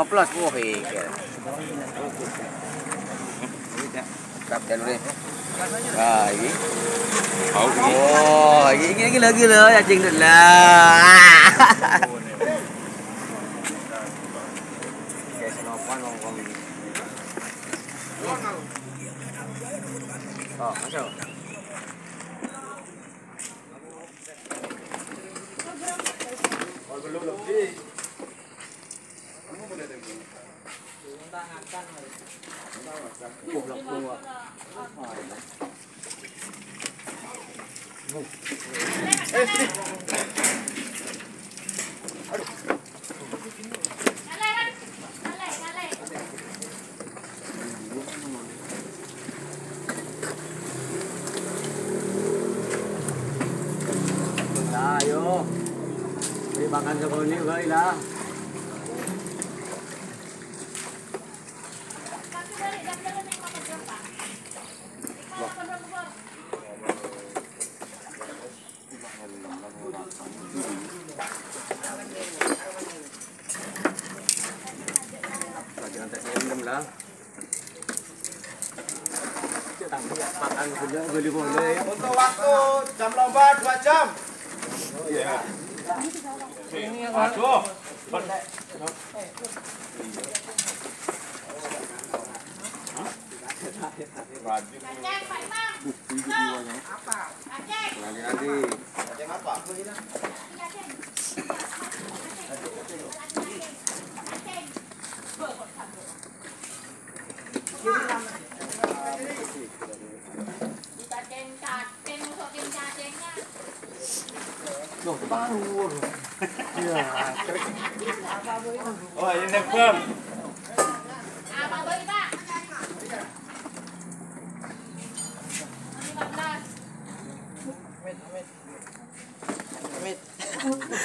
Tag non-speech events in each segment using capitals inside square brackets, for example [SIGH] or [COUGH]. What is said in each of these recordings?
15 oh heke. Tap dulu deh. Ah, ini. Oh, ini ini lagi lah ya cing lah. Kayak senopan ngomong ini. Oh, masuk. Ayo. Di makan sa kuni, bay lah. Jangan tak random lah. Makan boleh. Untuk waktu jam lomba 2 jam. Aduh. Nanti nanti. Loh, baru. Oh, ini nebem.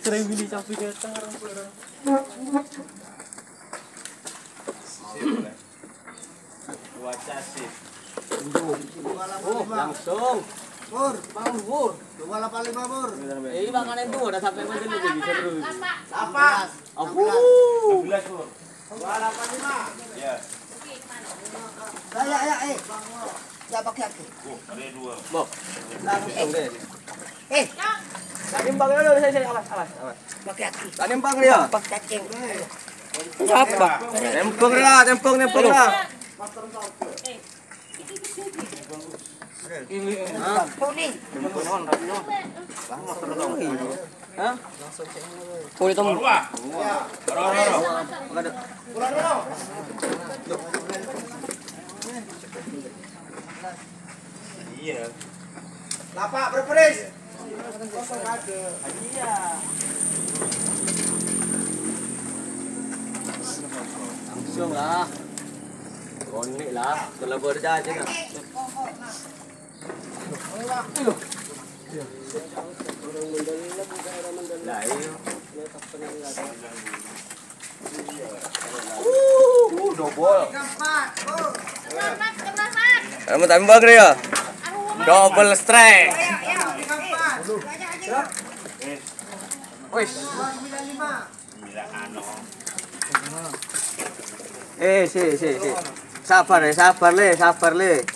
Sering beli sapi datang Dua casis. Oh, langsung. Pur, Bang, bur. 285 pur. Eh, makanan itu udah sampai mana bisa terus. Apa? Aku. 12 pur. 285. Ya. Ya, ya, eh. Ya pakai aku. Oh, ada dua. Bob. Langsung deh. Eh, Tanimbang dulu, saya saya awas, awas, awas. pakai aku. Tanimbang dia. Cacing. Apa? Tempung lah, tempung, tempung lah. Kuning. Hah? Kulit tom. Dua. Roro, roro. Pulang dulu. Iya. Lapak berperis. Langsung lah. Konik lah. Kalau berjajan lah. Lah, iyo. Uh, double. Kamu dia. Double strike. Keempat. Wis. 295. Bila ano. Eh, si, si, si. Sabar le, sabar le, sabar le.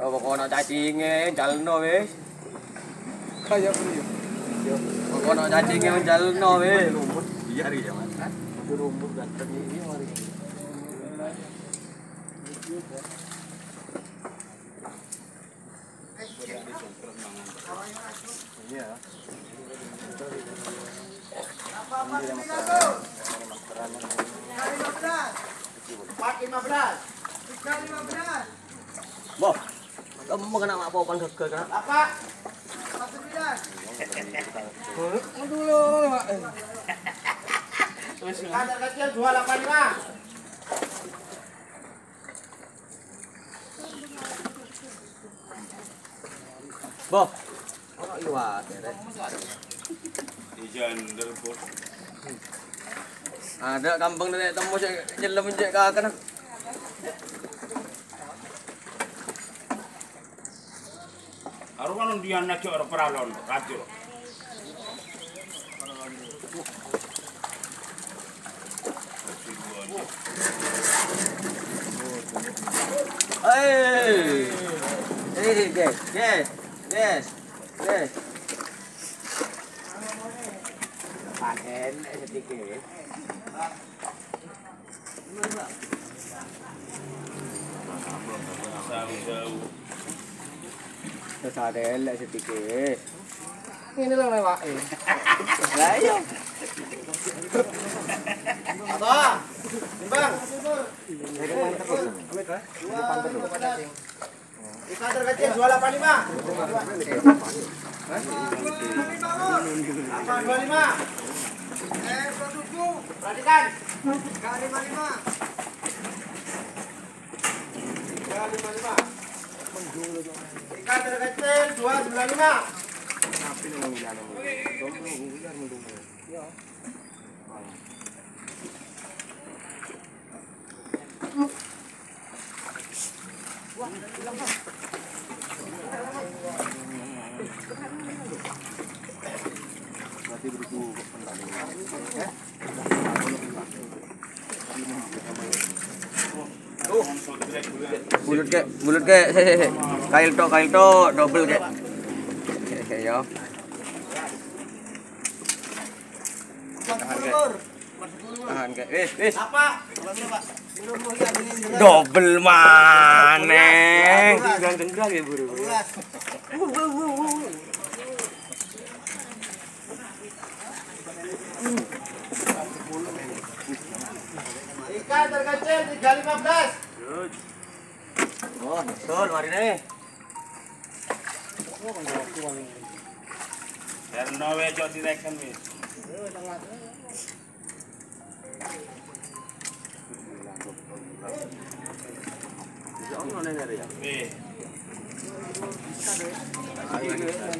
Oh, pokoknya cacingnya jalan no weh. Kayak beli Pokoknya cacingnya jalan no weh. Iya hari zaman Rumput ganteng ini mari Iya lima belas. Tiga lima belas. Boh, kamu mau kena apa apa ke kan? Sembilan. Dulu Ikan terkecil 285. Boh. Ono iwak. Ijan derbos. Ada kampung nenek temu sing nyelam cek kaken. Kan dia nak cok peralon kacau. Hei. Hei, guys. Yes. Yes. Yes. Panen sedikit. Panen sedikit. Ini lang lewat eh. Lah iya. Apa? Timbang. Ikan terkecil 285. Apa 25? Eh, produkku. Perhatikan. Kali lima. 355. Ikan terkecil 295. Bulut ke, bulut ke. [LAUGHS] Kail tok, kail tok, double ke. He, [LAUGHS] he, yo. Tahan ke. Wis, wis. Apa? Double maneng. Denggang-denggang ya, Buru. Ikan terkecil 315. Oh, betul, mari nih. Karena we cok direkan. Eh, oh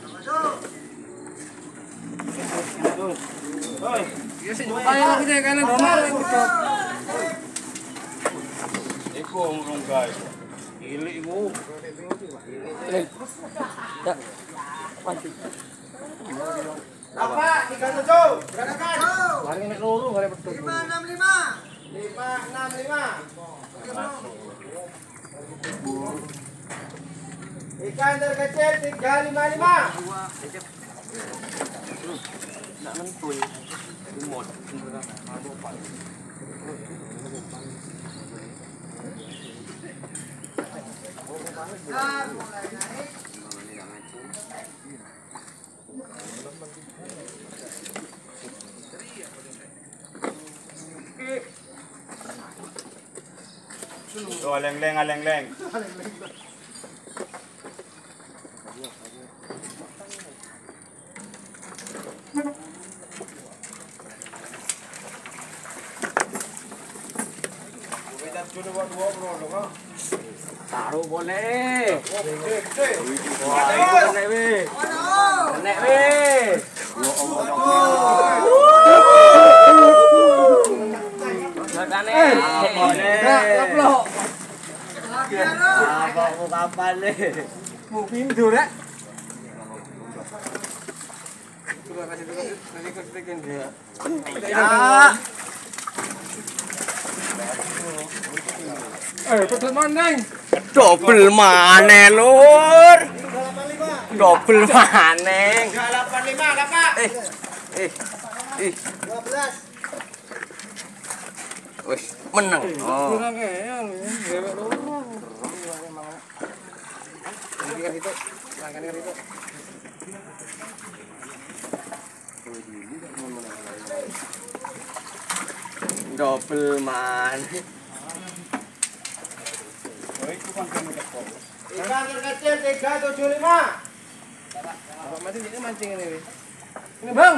Kaya ako dyan, kaya nandun na rin ito. Ikaw ang mong guys. ya, mo. Apa? Tiga tujuh. berangkat? kan? Hari ini seluruh hari betul. Lima enam lima. Lima enam lima. Ikan terkecil tiga lima lima. Nak mentui. Limot. Ah, mulai naik. Rồi lên lên lên lên. Apamu kapan nih? Mau pindu rek. Eh, betul mana? Dobel mana, Lur? Double mana? 385 ada, Pak. Eh. Eh. Eh. 12. Wes, menang. Oh. Menang ya, Kan itu. Makan kan itu. Double mana? Ikan terkecil 375. Apa mati ini mancing ini. Ini bang.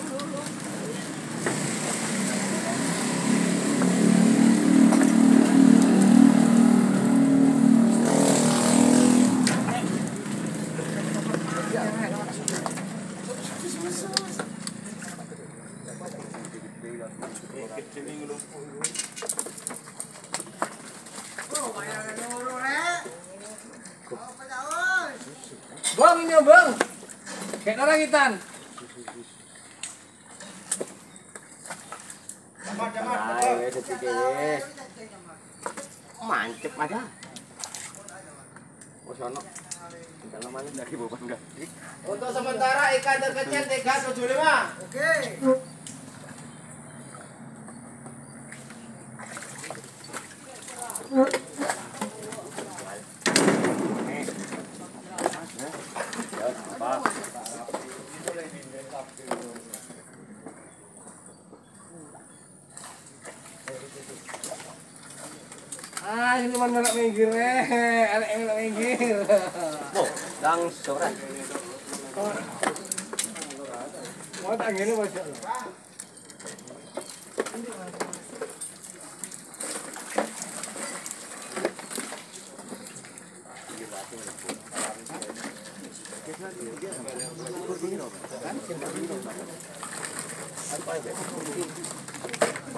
bang. Kayak orang hitan. Mancep aja. Oh, sono. Mana? Untuk sementara ikan terkecil 375. Oke. Ah, ini cuma ngelak minggir eh. Anak yang ngelak minggir. Oh, langsung kan. Mau tak gini masya Allah.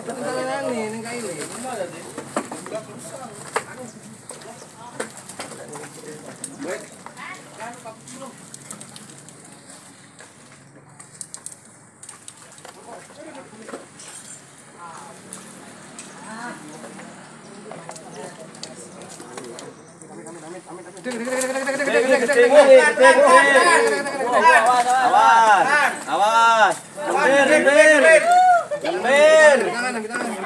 Tangan ini, ini kayak ini. Awas, awas. Lembir, lembir. Lembir.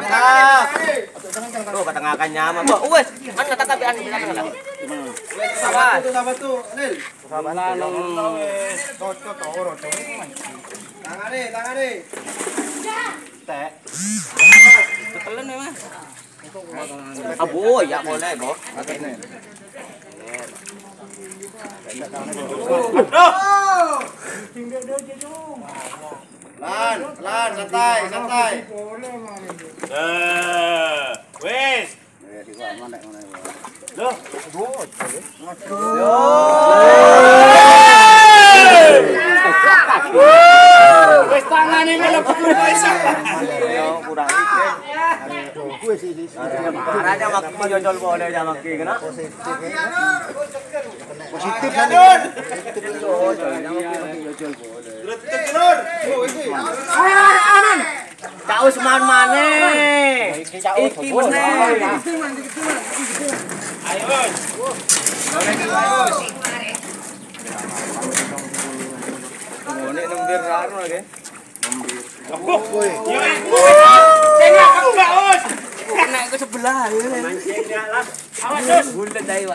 Tengah. Tuh, ketengahkan nyaman. Wes. Tuh, nih. Tek. Tetelan memang. Abu, ya boleh, Bo. Lan, lan, santai, santai. Eh, wes. Wes tangan ini lebur wes. Kurang iki. Wes iki. Ada waktu yo jol boleh jamak iki kena. Danke, ke sebelah. Awas, Us. Bulat dari.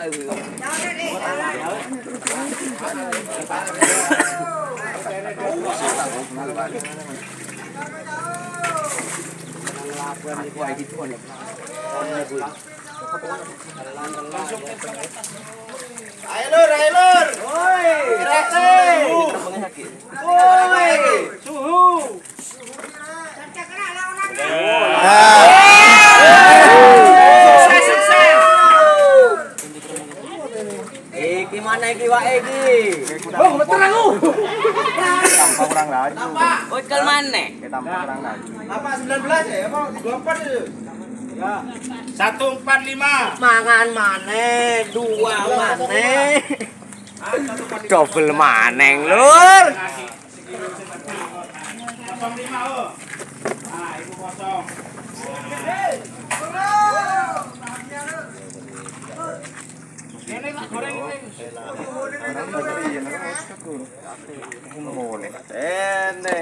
Ayo lur, ayo lur. Woi, Rete. Woi, suhu. Sukses, awake iki. Oh, meter aku. Tambah kurang laju. Tampak. Woi, maneh. mana? Tampak kurang laju. Apa 19 ya? Apa 24 itu? Ya. 145. Mangan mana? Dua mana? Double maneng, Lur. 05 oh. Ah, ibu kosong. Ene.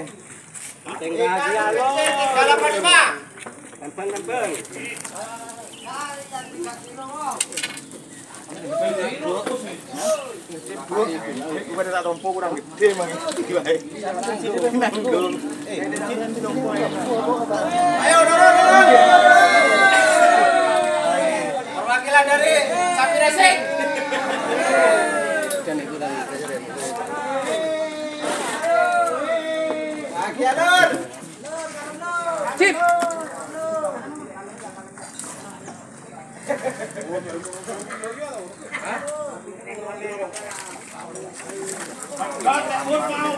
Tinggal dia. 385. Ayo dorong dorong. Perwakilan dari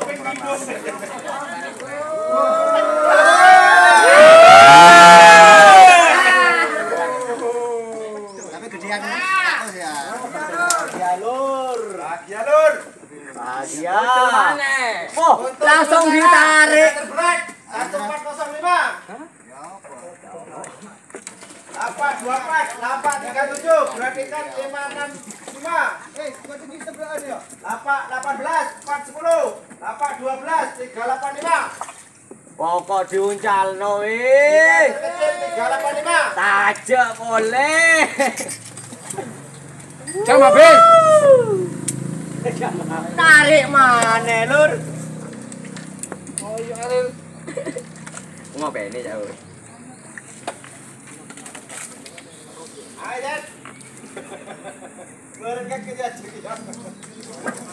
pengen hidup. Ya, Lur. Lagi ya, Lur. Ya. Oh, langsung ditarik. Terberat. 1405. Lapak 24, lapak 37, berarti kan 565. Eh, seperti sebelah ya. Lapak 18, 410. Lapak 12, 385. Pokok diuncal no wih. Kecil 385. Tajak boleh. Ben. Tarik mana lur? Oh iya Aril. Jauh. Ayo, Jan. Berengkak ke jatuh.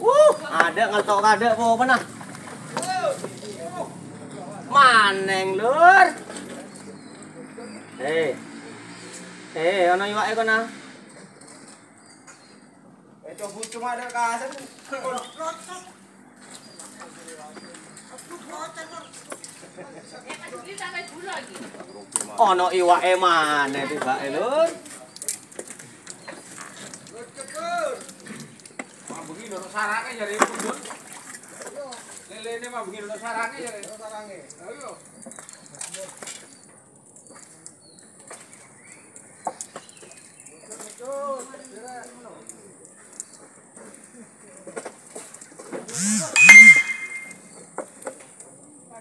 Uh, ada ngetok ada po mana? Maneng lur. Eh. Eh, ana iwake kono. Itu cuma ada kasar. Ana iwake maneh tibake lur. Mah begini lho sarangnya jadi pundut. Lele ini mah begini lho sarangnya jadi sarangnya. Ayo.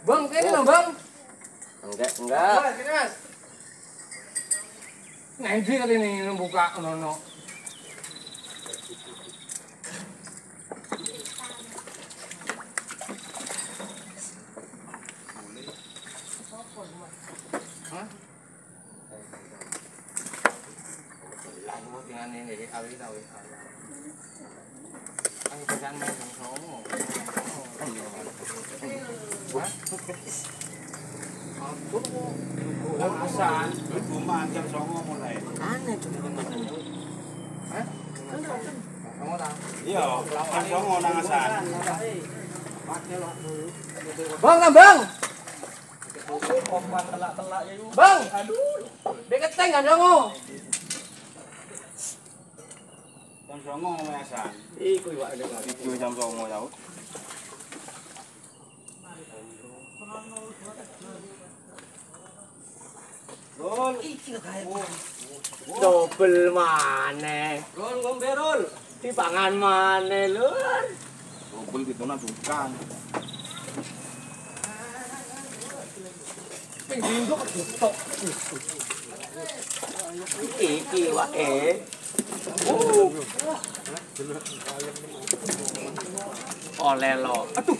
Bang, ini loh bang. Enggak, enggak. Mas, mas. Nanti kali ini buka nono. Jam songo. Kamu tahu? Iya, kan songo nangasan. Bang, nah, bang. Bang, deket teng kan kamu? Kan songo nangasan. Iku iwak Iku jam songo ya. Rol, iki kae. Dobel maneh. Rol gomberol. Di Dipangan maneh, Lur. Dobel ditona tukang. Iki wae. Oh. Oleh lo. Aduh.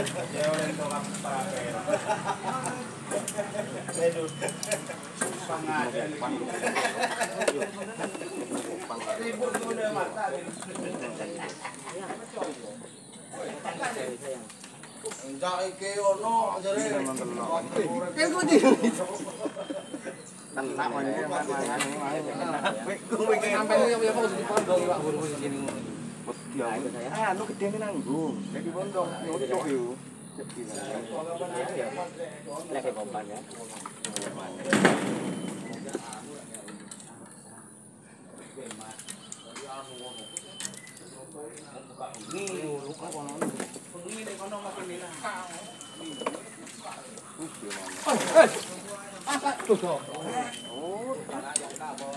Di bisa ini. Oh, dah. Kalau bulan pas tinggal track lah. Enggak iki ono jare. Sampai ini ya fokus di pondok Pak Guru kiểu à nó cái tiếng cái năng. Gồm cái cái vấn động nó chỗ hiểu là cái vòng này là ơi ơi à sao rồi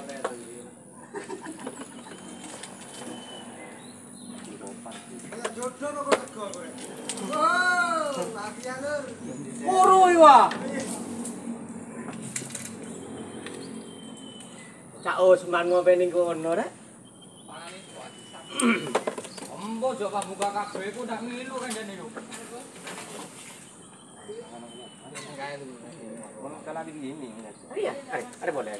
Kuru iwa. Cak Usman ngopeni kono rek. Embo coba buka kabeh ku ndak ngilu kan jane lu. Kalau di ini. Iya, ada, ada boleh.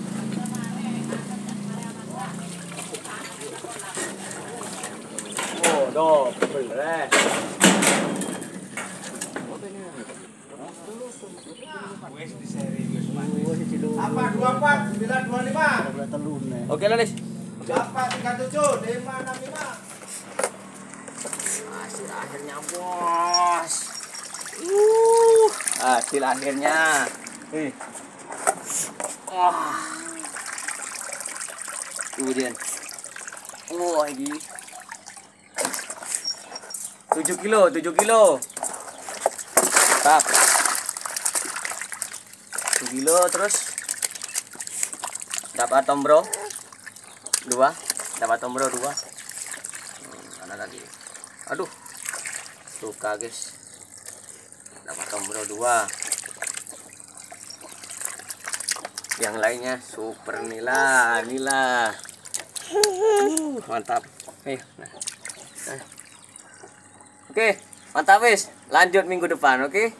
Oh, double. Apa 24 925? Oke lah, 37 565? Hasil akhirnya, bos. Uh, hasil akhirnya. Wah. Kemudian. Wah, ini. 7 kilo, 7 kilo. Tak. 7 kilo terus? Dapat tombro. Dua. Dapat tombro dua. Hmm, mana lagi? Aduh. Suka guys. Dapat tombro dua. Yang lainnya super nila nila Mantap. Oke mantap wis. Lanjut minggu depan oke